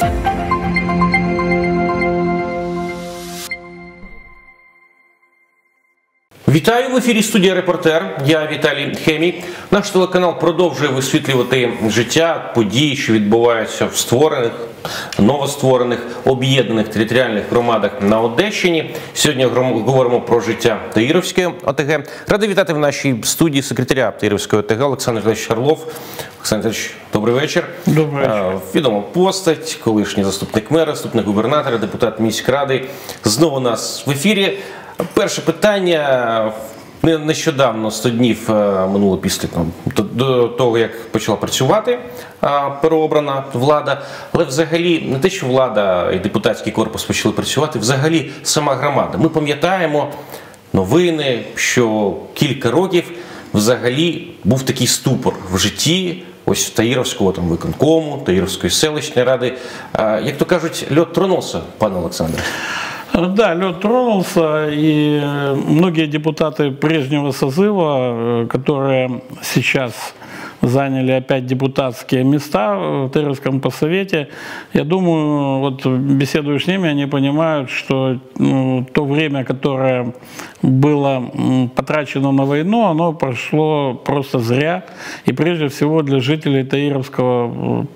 Thank you. Вітаю в ефірі студія Репортер. Я Віталій Хемій. Наш телеканал продовжує висвітлювати життя, події, що відбуваються в створених, новостворених, об'єднаних територіальних громадах на Одещині. Сьогодні говоримо про життя Таїровської ОТГ. Радий вітати в нашій студії секретаря Таїровської ОТГ Олександр Ілліч Шарлов. Олександр добрий вечір. Добрий вечір. Відома постать, колишній заступник мера, заступник губернатора, депутат міськради. Знову нас в ефірі. Перше питання. Нещодавно 100 днів е, минуло після там, до, того, як почала працювати а, переобрана влада. Але взагалі не те, що влада і депутатський корпус почали працювати, взагалі сама громада. Ми пам'ятаємо новини, що кілька років взагалі був такий ступор в житті. Ось Таїровського там виконкому, Таїровської селищної ради. Як то кажуть, льот тронувся, пане Олександре. Да, лед тронулся, и многие депутаты прежнего созыва, которые сейчас заняли опять депутатские места в Тыровском посовете. Я думаю, вот беседуя с ними, они понимают, что ну, то время, которое было потрачено на войну, оно прошло просто зря. И прежде всего для жителей Таировского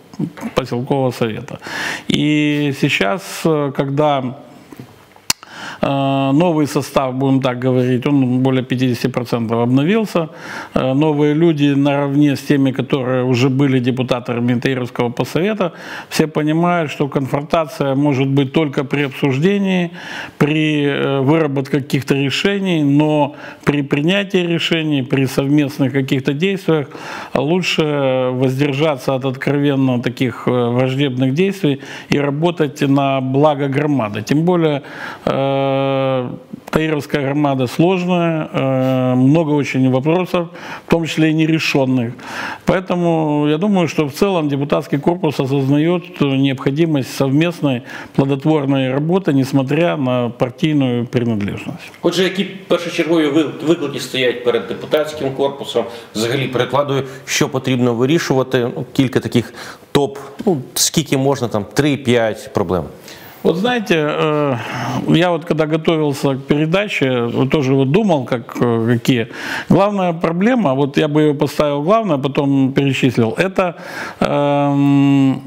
поселкового совета. И сейчас, когда Э, новый состав, будем так говорить, он более 50% обновился. Э, новые люди наравне с теми, которые уже были депутатами Таировского посовета, все понимают, что конфронтация может быть только при обсуждении, при э, выработке каких-то решений, но при принятии решений, при совместных каких-то действиях лучше воздержаться от откровенно таких враждебных действий и работать на благо громады. Тем более Э, Таировская громада сложная, э, много очень вопросов, в том числе и нерешенных. Поэтому я думаю, что в целом депутатский корпус осознает необходимость совместной плодотворной работы, несмотря на партийную принадлежность. Отже, які першочергові виклики стоять перед депутатським корпусом, взагалі перед владою, що потрібно вирішувати? Ну, кілька таких топ, ну скільки можна там 3-5 проблем. Вот знаете, э, я вот когда готовился к передаче, тоже вот думал, как, э, какие. Главная проблема, вот я бы ее поставил главное, потом перечислил, это эм,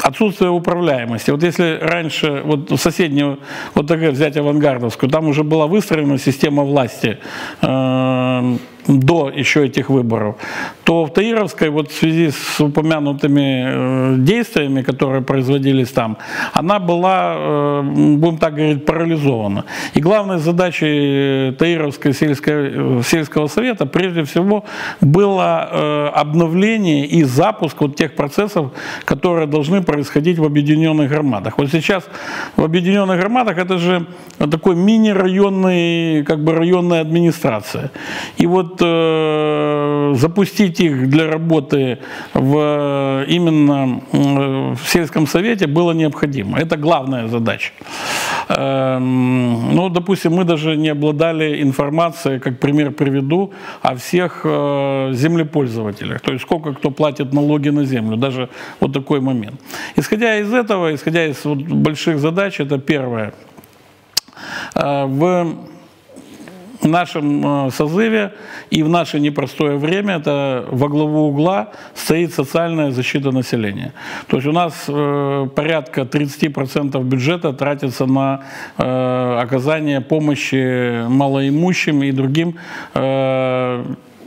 отсутствие управляемости. Вот если раньше, вот соседнюю, вот такая взять авангардовскую, там уже была выстроена система власти, э, до еще этих выборов, то в Таировской вот в связи с упомянутыми э, действиями, которые производились там, она была, э, будем так говорить, парализована. И главной задачей Таировской сельской, сельского совета прежде всего было э, обновление и запуск вот тех процессов, которые должны происходить в объединенных громадах. Вот сейчас в объединенных громадах это же такой мини-районный, как бы районная администрация. И вот э, запустить их для работы в, именно в сельском совете было необходимо. Это главная задача. Э, ну, допустим, мы даже не обладали информацией, как пример приведу, о всех э, землепользователях. То есть сколько кто платит налоги на землю. Даже вот такой момент. Исходя из этого, исходя из вот больших задач, это первое. Э, в в нашем э, созыве и в наше непростое время это во главу угла стоит социальная защита населения. То есть у нас э, порядка 30% бюджета тратится на э, оказание помощи малоимущим и другим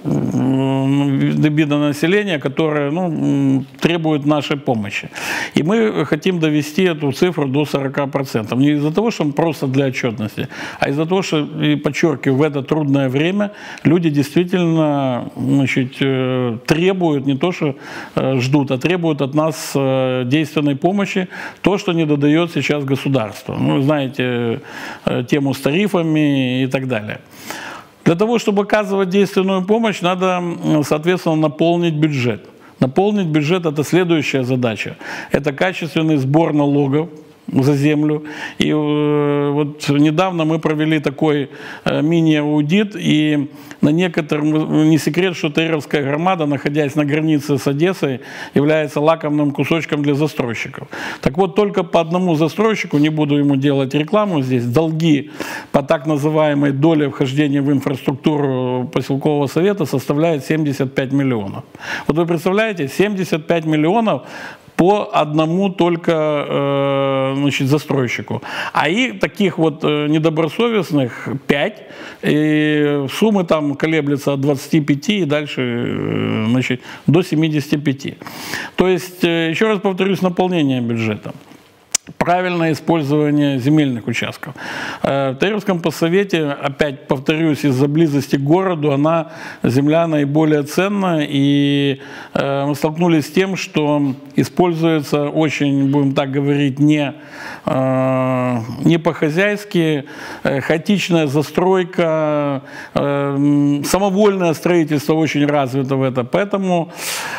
вида населения, которое ну, требует нашей помощи. И мы хотим довести эту цифру до 40%. Не из-за того, что просто для отчетности, а из-за того, что, и подчеркиваю, в это трудное время люди действительно значит, э, требуют, не то что э, ждут, а требуют от нас э, действенной помощи, то, что не додает сейчас государство. Ну, знаете, тему с тарифами и так далее. Для того, чтобы оказывать действенную помощь, надо, соответственно, наполнить бюджет. Наполнить бюджет – это следующая задача. Это качественный сбор налогов, за землю. И э, вот недавно мы провели такой э, мини-аудит, и на некотором, не секрет, что Таировская громада, находясь на границе с Одессой, является лакомным кусочком для застройщиков. Так вот, только по одному застройщику, не буду ему делать рекламу здесь, долги по так называемой доле вхождения в инфраструктуру поселкового совета составляют 75 миллионов. Вот вы представляете, 75 миллионов по одному только э, значит, застройщику. А и таких вот э, недобросовестных 5, и суммы там колеблются от 25 и дальше э, значит, до 75. То есть, еще раз повторюсь, наполнение бюджета правильное использование земельных участков. Э, в Таировском посовете, опять повторюсь, из-за близости к городу, она, земля наиболее ценна, и э, мы столкнулись с тем, что используется очень, будем так говорить, не, э, не по-хозяйски, хаотичная застройка, самовольное строительство очень развито в это. Поэтому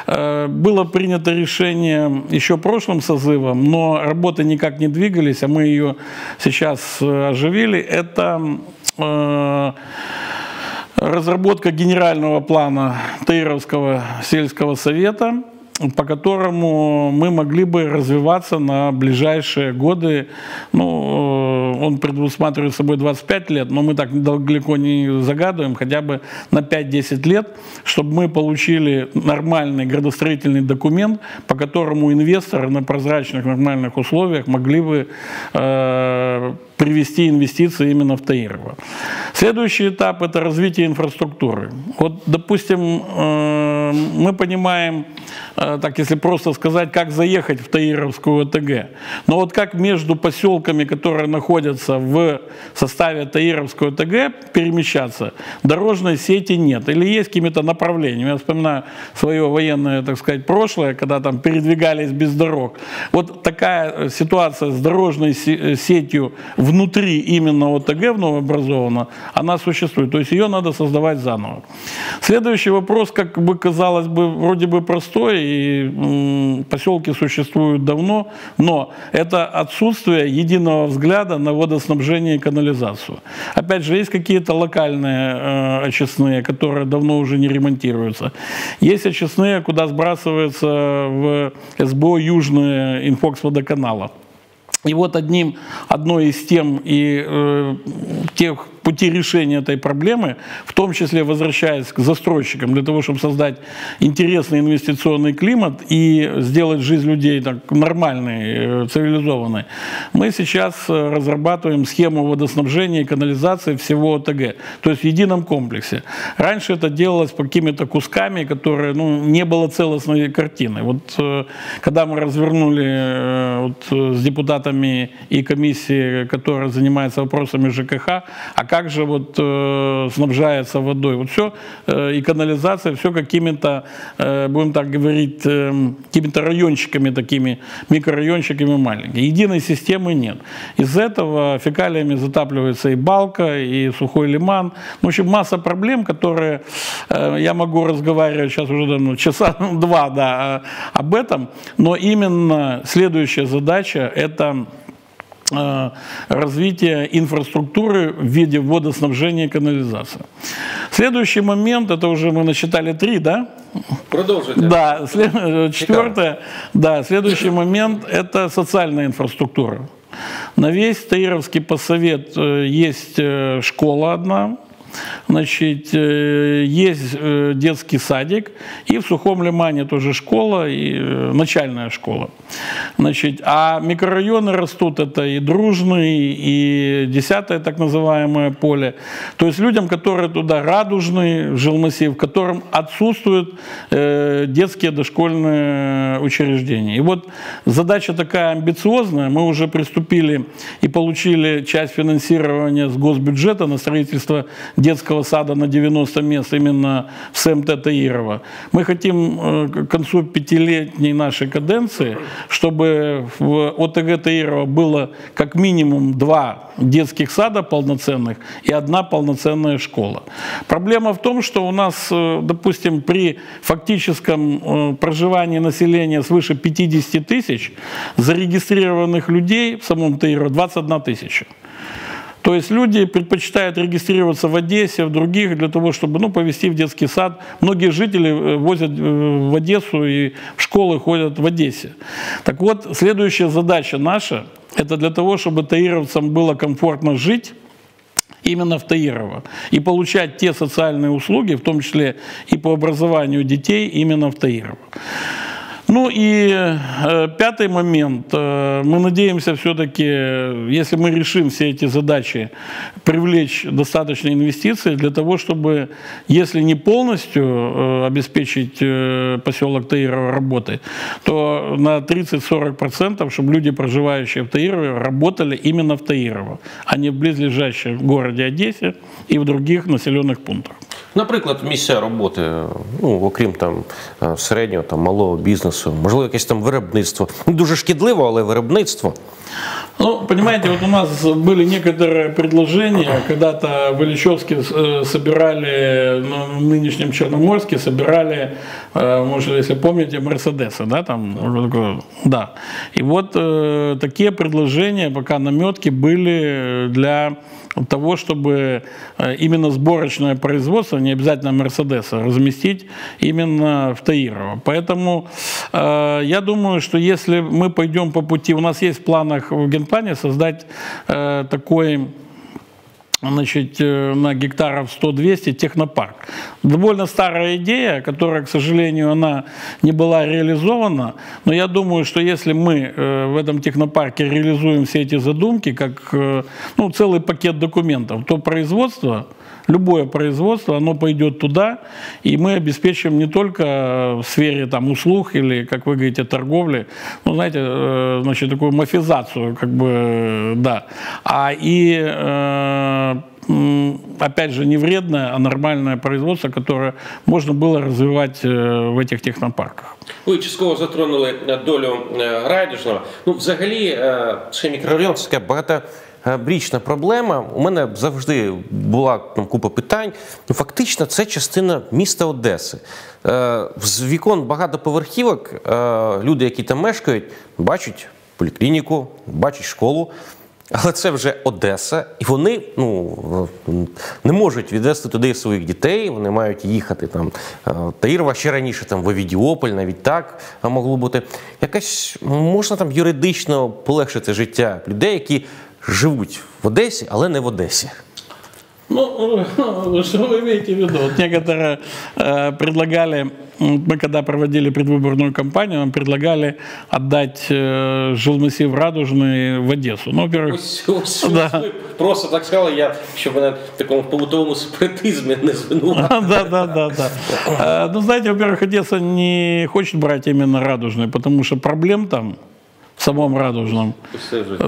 было принято решение еще прошлым созывом, но работы не не двигались, а мы ее сейчас э, оживили, это э, разработка генерального плана Таировского сельского совета – по которому мы могли бы развиваться на ближайшие годы. Ну, э, он предусматривает собой 25 лет, но мы так далеко не загадываем, хотя бы на 5-10 лет, чтобы мы получили нормальный градостроительный документ, по которому инвесторы на прозрачных нормальных условиях могли бы э, привести инвестиции именно в Таирово. Следующий этап – это развитие инфраструктуры. Вот, допустим, э, мы понимаем, так если просто сказать, как заехать в Таировскую ОТГ. Но вот как между поселками, которые находятся в составе Таировской ОТГ, перемещаться, дорожной сети нет. Или есть какими-то направлениями. Я вспоминаю свое военное, так сказать, прошлое, когда там передвигались без дорог. Вот такая ситуация с дорожной сетью в внутри именно ОТГ в новообразованного, она существует. То есть ее надо создавать заново. Следующий вопрос, как бы казалось бы, вроде бы простой, и поселки существуют давно, но это отсутствие единого взгляда на водоснабжение и канализацию. Опять же, есть какие-то локальные э, очистные, которые давно уже не ремонтируются. Есть очистные, куда сбрасывается в СБО южные Инфоксводоканала. И вот одним, одной из тем и э, тех пути решения этой проблемы, в том числе возвращаясь к застройщикам, для того, чтобы создать интересный инвестиционный климат и сделать жизнь людей так нормальной, э, цивилизованной, мы сейчас э, разрабатываем схему водоснабжения и канализации всего ОТГ, то есть в едином комплексе. Раньше это делалось по какими-то кусками, которые, ну, не было целостной картины. Вот э, когда мы развернули вот, с депутатами и комиссии, которая занимается вопросами ЖКХ, а как как же вот э, снабжается водой. Вот все, э, и канализация, все какими-то, э, будем так говорить, э, какими-то райончиками такими, микрорайончиками маленькими. Единой системы нет. Из этого фекалиями затапливается и балка, и сухой лиман. В общем, масса проблем, которые э, я могу разговаривать сейчас уже давно, часа два да, об этом, но именно следующая задача – это Э, развития инфраструктуры в виде водоснабжения и канализации. Следующий момент, это уже мы насчитали три, да? Продолжите. Да, след... четвертое, да, следующий момент – это социальная инфраструктура. На весь Таировский посовет э, есть э, школа одна, Значит, э, есть э, детский садик, и в Сухом Лимане тоже школа, и э, начальная школа. Значит, а микрорайоны растут, это и Дружный, и десятое так называемое поле. То есть людям, которые туда радужный жилмассив, в котором отсутствуют детские дошкольные учреждения. И вот задача такая амбициозная, мы уже приступили и получили часть финансирования с госбюджета на строительство детского сада на 90 мест именно в СМТ Таирова. Мы хотим э, к концу пятилетней нашей каденции, чтобы в ОТГ Таирова было как минимум два детских сада полноценных и одна полноценная школа. Проблема в том, что у нас, э, допустим, при фактическом проживании населения свыше 50 тысяч зарегистрированных людей в самом Таирово 21 тысяча. То есть люди предпочитают регистрироваться в Одессе, в других, для того, чтобы ну, повезти в детский сад. Многие жители э, возят э, в Одессу и в школы ходят в Одессе. Так вот, следующая задача наша, это для того, чтобы таировцам было комфортно жить, именно в Таирово и получать те социальные услуги, в том числе и по образованию детей, именно в Таирово. Ну и э, пятый момент. Э, мы надеемся все-таки, если мы решим все эти задачи, привлечь достаточно инвестиций для того, чтобы, если не полностью э, обеспечить э, поселок Таирова работой, то на 30-40%, чтобы люди, проживающие в Таирове, работали именно в Таирово, а не в близлежащем городе Одессе и в других населенных пунктах. Наприклад, місця роботи, ну окрім там е, середнього там малого бізнесу, можливо, якесь там виробництво. Не дуже шкідливо, але виробництво. Ну, понимаете, вот у нас были некоторые предложения, когда-то в Ильичевске э, собирали, ну, в нынешнем Черноморске собирали, э, может, если помните, Мерседесы, да, там, да. И вот э, такие предложения, пока наметки были для того, чтобы именно сборочное производство, не обязательно Мерседеса, разместить именно в Таирово. Поэтому я думаю, что если мы пойдем по пути, у нас есть в планах в генплане создать э, такой значит, э, на гектаров 100-200 технопарк. Довольно старая идея, которая, к сожалению, она не была реализована, но я думаю, что если мы э, в этом технопарке реализуем все эти задумки, как э, ну, целый пакет документов, то производство любое производство, оно пойдет туда, и мы обеспечим не только в сфере там, услуг или, как вы говорите, торговли, ну, знаете, э, значит, такую мафизацию, как бы, да, а и э, опять же, не вредное, а нормальное производство, которое можно было развивать э, в этих технопарках. Ви частково затронули долю райдужного. Ну, взагалі, цей мікрорайон це така багато брічна проблема. У мене завжди була там купа питань. Ну, Фактично, це частина міста Одеси. З вікон багатоповерхівок люди, які там мешкають, бачать поліклініку, бачать школу. Але це вже Одеса, і вони ну не можуть відвести туди своїх дітей. Вони мають їхати там Таїрова ще раніше, там в Овідіополь, навіть так могло бути. Якась можна там юридично полегшити життя людей, які живут в Одессе, але не в Одессе. Ну, что вы имеете в виду? Вот некоторые э, предлагали, мы когда проводили предвыборную кампанию, нам предлагали отдать э, жилмассив Радужный в Одессу. Ну, во-первых... Ось, ось, да. Просто так сказали, я, щоб мене в такому побутовому спиритизме не звинуватили. Да, да, да, да. Ну, знаете, во-первых, Одесса не хочет брать именно Радужный, потому что проблем там в самом Радужном.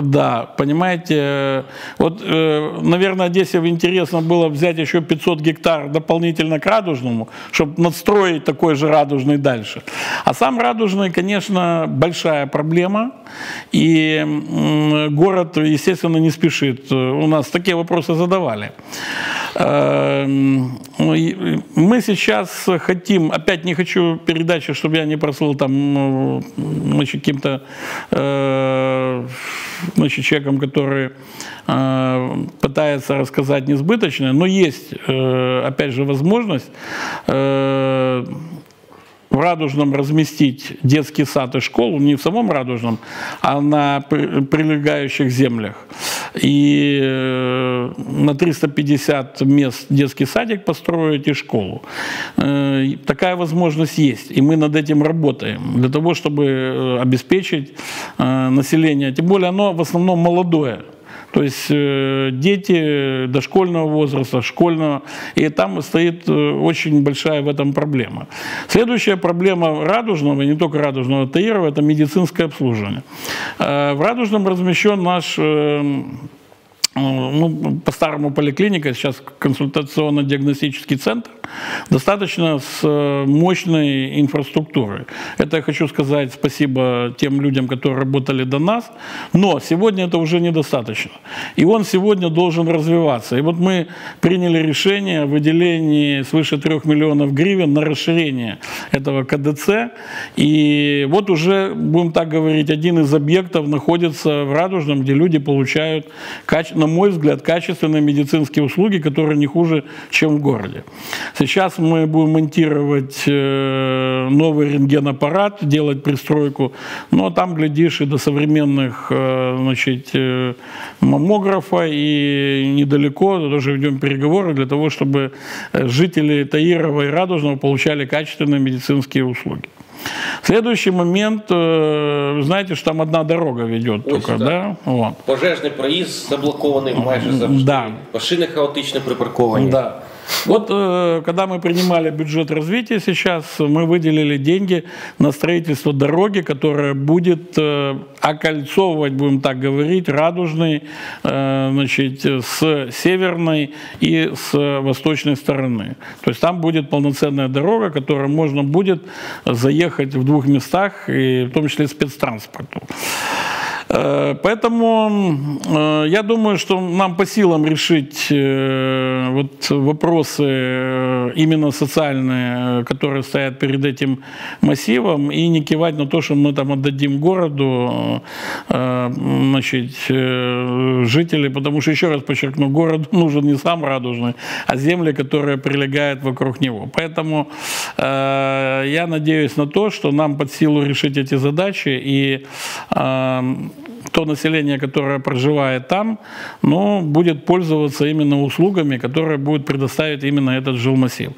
Да, понимаете, вот, э, наверное, Одессе интересно было взять еще 500 гектар дополнительно к Радужному, чтобы надстроить такой же Радужный дальше. А сам Радужный, конечно, большая проблема, и город, естественно, не спешит. У нас такие вопросы задавали. Эм, мы сейчас хотим, опять не хочу передачи, чтобы я не прослыл там значит, каким-то э, значит, человеком, который э, пытается рассказать несбыточное, но есть, э, опять же, возможность в Радужном разместить детский сад и школу, не в самом Радужном, а на прилегающих землях. И э, на 350 мест детский садик построить и школу. Э, такая возможность есть, и мы над этим работаем, для того, чтобы э, обеспечить население. Тем более оно в основном молодое. То есть э, дети дошкольного возраста, школьного, и там стоит э, очень большая в этом проблема. Следующая проблема Радужного, и не только Радужного, Таирова, это медицинское обслуживание. Э, в Радужном размещен наш ну, по-старому поликлиника, сейчас консультационно-диагностический центр, достаточно с э, мощной инфраструктурой. Это я хочу сказать спасибо тем людям, которые работали до нас, но сегодня это уже недостаточно. И он сегодня должен развиваться. И вот мы приняли решение о выделении свыше 3 миллионов гривен на расширение этого КДЦ. И вот уже, будем так говорить, один из объектов находится в Радужном, где люди получают, на мой взгляд, качественные медицинские услуги, которые не хуже, чем в городе. Сейчас мы будем монтировать э, новый рентгенаппарат, делать пристройку, но там, глядишь, и до современных э, значит, э, маммографа, и недалеко тоже ведем переговоры для того, чтобы жители Таирова и Радужного получали качественные медицинские услуги. Следующий момент, вы знаете, что там одна дорога ведет Ось, только, да? Вот. Пожежний проїзд заблокований майже завжди. Да. Машини хаотично припарковані. Да. Вот э, когда мы принимали бюджет развития сейчас, мы выделили деньги на строительство дороги, которая будет э, окольцовывать, будем так говорить, радужный, э, значит, с северной и с восточной стороны. То есть там будет полноценная дорога, которая можно будет заехать в двух местах, и в том числе спецтранспорту. Э, поэтому э, я думаю, что нам по силам решить э, вот вопросы именно социальные, которые стоят перед этим массивом, и не кивать на то, что мы там отдадим городу значит, жители, потому что, еще раз подчеркну, город нужен не сам радужный, а земли, которые прилегают вокруг него. Поэтому я надеюсь на то, что нам под силу решить эти задачи, и то население, которое проживает там, но будет пользоваться именно услугами, которые будут предоставить именно этот жилмассив.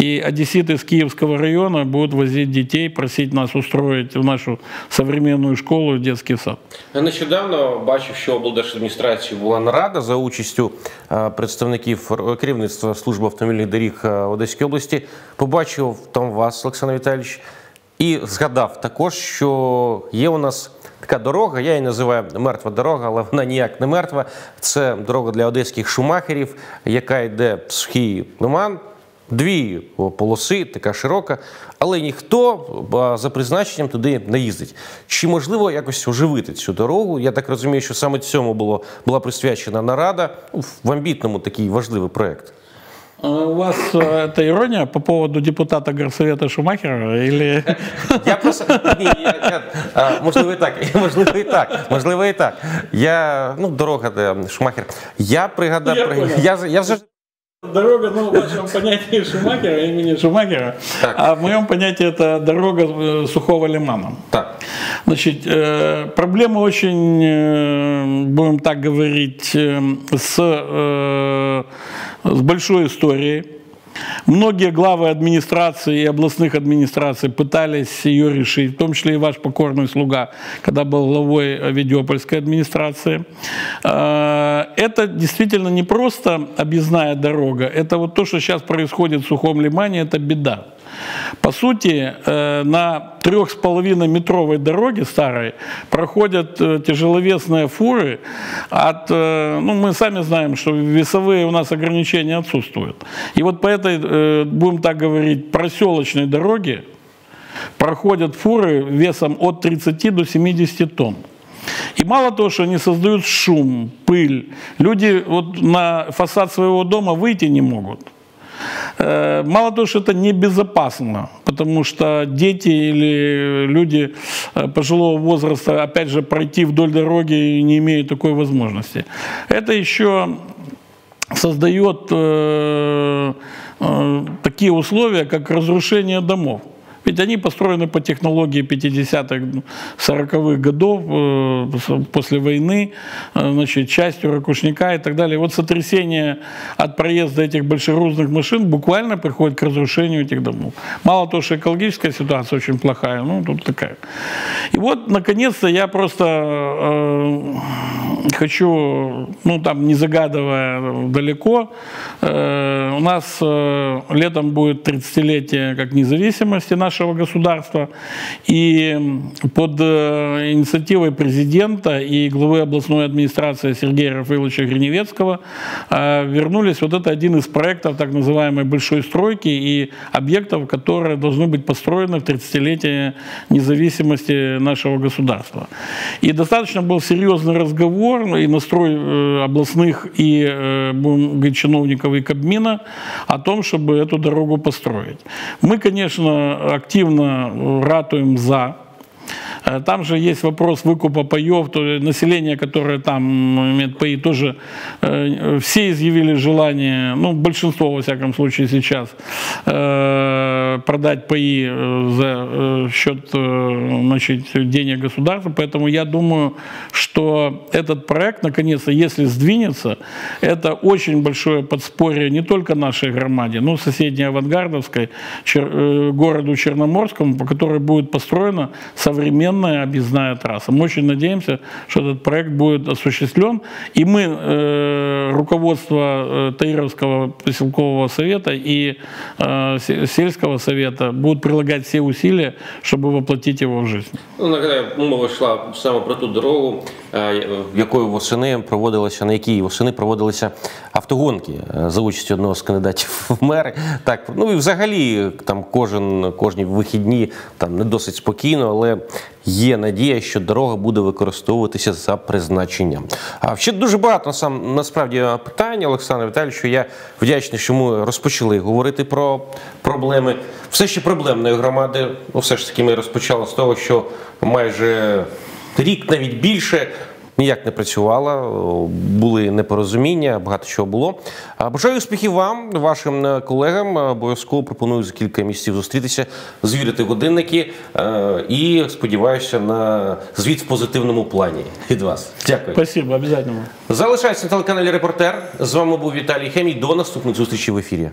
И одесситы из Киевского района будут возить детей, просить нас устроить в нашу современную школу и детский сад. Я нещодавно бачив, що облдержадміністрації була нарада за участю представників керівництва служби автомобільних доріг Одеської області. Побачив там вас, Олександр Віталійович, і згадав також, що є у нас така дорога. Я її називаю мертва дорога, але вона ніяк не мертва. Це дорога для одеських шумахерів, яка йде в сухий лиман. Дві полоси, така широка, але ніхто за призначенням туди не їздить. Чи можливо якось оживити цю дорогу? Я так розумію, що саме цьому було була присвячена нарада в амбітному такий важливий проект. У вас э, это ирония по поводу депутата горсовета Шумахера? Или... Я просто ні, я, я, а, можливо і так, можливо і так, можливо і так. Я ну дорога де Шумахер. Я пригадав, я, я, я вже. Дорога, ну, в вашем понятии Шумахера, имени Шумахера, так. а в моем понятии это дорога э, сухого лимана. Так. Значит, э, проблема очень, э, будем так говорить, с, с большой историей. Многие главы администрации и областных администраций пытались ее решить, в том числе и ваш покорный слуга, когда был главой Ведиопольской администрации. А, это действительно не просто объездная дорога, это вот то, что сейчас происходит в Сухом Лимане, это беда. По сути, э, на трех с половиной метровой дороге старой проходят э, тяжеловесные фуры от, э, ну мы сами знаем, что весовые у нас ограничения отсутствуют. И вот по этой, будем так говорить, проселочной дороге проходят фуры весом от 30 до 70 тонн. И мало того, что они создают шум, пыль, люди вот на фасад своего дома выйти не могут. Э, мало того, что это небезопасно, потому что дети или люди э, пожилого возраста, опять же, пройти вдоль дороги не имеют такой возможности. Это еще создает э, такие условия, как разрушение домов. Ведь они построены по технологии 50-х, 40-х годов, э, после войны, э, значит, частью ракушника и так далее. Вот сотрясение от проезда этих большегрузных машин буквально приходит к разрушению этих домов. Мало того, что экологическая ситуация очень плохая, ну, тут такая. И вот, наконец-то, я просто э, хочу, ну, там, не загадывая далеко, э, у нас э, летом будет 30-летие как независимости нашего государства, и под э, инициативой президента и главы областной администрации Сергея Рафаиловича Гриневецкого вернулись. Вот это один из проектов так называемой большой стройки и объектов, которые должны быть построены в 30-летие независимости нашего государства. И достаточно был серьезный разговор и настрой областных и, будем говорить, чиновников и Кабмина о том, чтобы эту дорогу построить. Мы, конечно, активно ратуем за там же есть вопрос выкупа паев, то население, которое там имеет паи, тоже э, все изъявили желание, ну, большинство, во всяком случае, сейчас, э, продать паи за счет значит, денег государства. Поэтому я думаю, что этот проект, наконец-то, если сдвинется, это очень большое подспорье не только нашей громаде, но и соседней Авангардовской, городу Черноморскому, по которой будет построена современная современная объездная трасса. Мы очень надеемся, что этот проект будет осуществлен. И мы, э, руководство э, Таировского поселкового совета и э, сельского совета, будут прилагать все усилия, чтобы воплотить его в жизнь. Ну, нагадаю, мова йшла саме про ту дорогу, якою восени проводилися, на якій восени проводилися автогонки за участю одного з кандидатів в мери. Так, ну і взагалі там кожен кожні вихідні там не досить спокійно, але є надія, що дорога буде використовуватися за призначенням. А ще дуже багато сам насправді питань, Олександр Віталійович, Я вдячний, що ми розпочали говорити про проблеми. Все ще проблемної громади. Ну, все ж таки, ми розпочали з того, що майже рік навіть більше ніяк не працювала, були непорозуміння, багато чого було. Бажаю успіхів вам, вашим е, колегам. Обов'язково пропоную за кілька місяців зустрітися, звірити годинники е, і сподіваюся на звіт в позитивному плані від вас. Дякую. Спасибо, обов'язково. Залишайтеся на телеканалі Репортер. З вами був Віталій Хемій. До наступних зустрічей в ефірі.